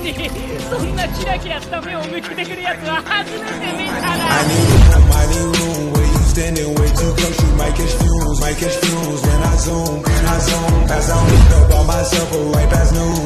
にそんなキラキラした目を向けてくるやつは初めて見たな I need a room, I need room Where you standing way too close You might catch fumes, might catch fumes When I zoom, when I zoom Pass out, up by myself, or right past noon